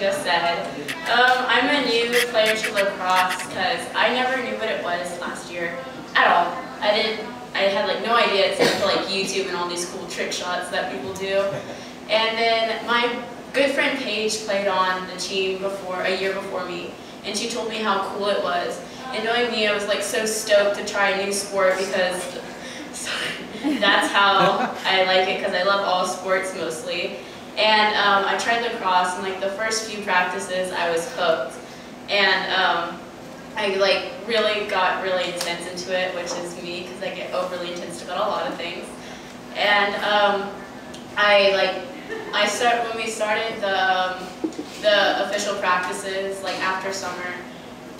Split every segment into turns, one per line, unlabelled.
just said. Um, I'm a new player to lacrosse because I never knew what it was last year at all. I didn't, I had like no idea except for like YouTube and all these cool trick shots that people do. And then my good friend Paige played on the team before, a year before me, and she told me how cool it was. And knowing me, I was like so stoked to try a new sport because that's how I like it because I love all sports mostly. And um, I tried lacrosse, and like the first few practices, I was hooked. And um, I like really got really intense into it, which is me because I get overly intense about a lot of things. And um, I like I start when we started the um, the official practices like after summer.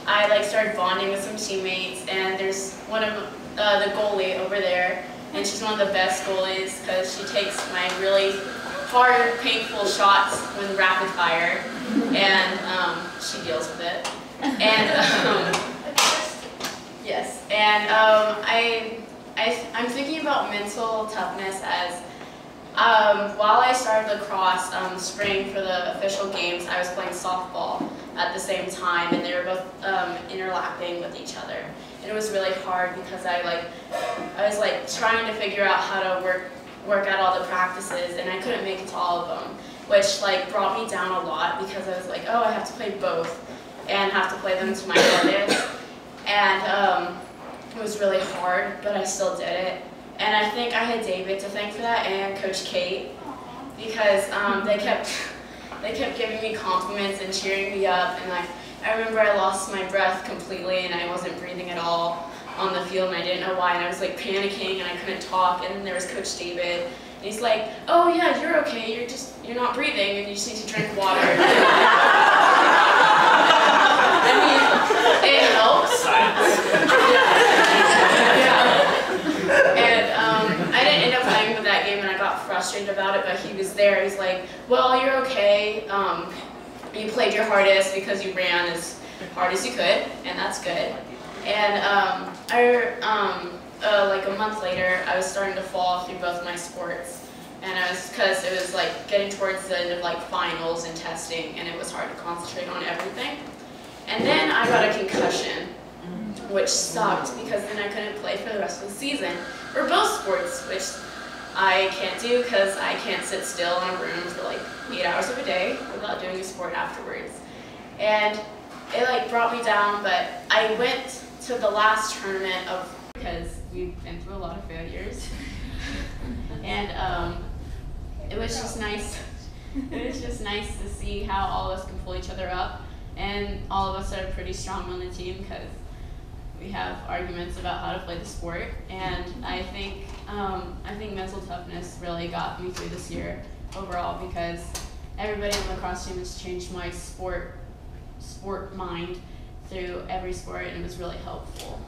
I like started bonding with some teammates, and there's one of uh, the goalie over there, and she's one of the best goalies because she takes my really hard, painful shots with rapid fire, and um, she deals with it. And um, yes, and um, I, I, I'm thinking about mental toughness as um, while I started lacrosse um, spring for the official games, I was playing softball at the same time, and they were both um, interlapping with each other. And it was really hard because I like, I was like trying to figure out how to work work out all the practices, and I couldn't make it to all of them, which like brought me down a lot because I was like, oh, I have to play both, and have to play them to my hardest, and um, it was really hard, but I still did it. And I think I had David to thank for that and Coach Kate because um, they kept they kept giving me compliments and cheering me up. And like I remember I lost my breath completely and I wasn't breathing at all on the field and I didn't know why and I was like panicking and I couldn't talk. And then there was Coach David. And he's like, "Oh yeah, you're okay. You're just you're not breathing and you just need to drink water." I mean, it helps. yeah. And um, I didn't end up playing with that game, and I got frustrated about it. But he was there. He's like, "Well, you're okay. Um, you played your hardest because you ran as hard as you could, and that's good." And um, I, um, uh, like a month later, I was starting to fall through both my sports, and I was because it was like getting towards the end of like finals and testing, and it was hard to concentrate on everything. And then I got a concussion, which sucked because then I couldn't play for the rest of the season for both sports, which I can't do because I can't sit still in a room for like eight hours of a day without doing a sport afterwards. And it like brought me down, but I went to the last tournament of because we've been through a lot of failures, and um, it was just nice. It was just nice to see how all of us can pull each other up, and all of us are pretty strong on the team because we have arguments about how to play the sport, and I think um, I think mental toughness really got me through this year overall because everybody on the lacrosse team has changed my sport sport mind through every sport, and it was really helpful.